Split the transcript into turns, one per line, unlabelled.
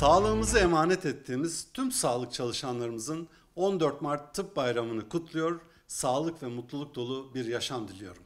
Sağlığımızı emanet ettiğimiz tüm sağlık çalışanlarımızın 14 Mart Tıp Bayramı'nı kutluyor, sağlık ve mutluluk dolu bir yaşam diliyorum.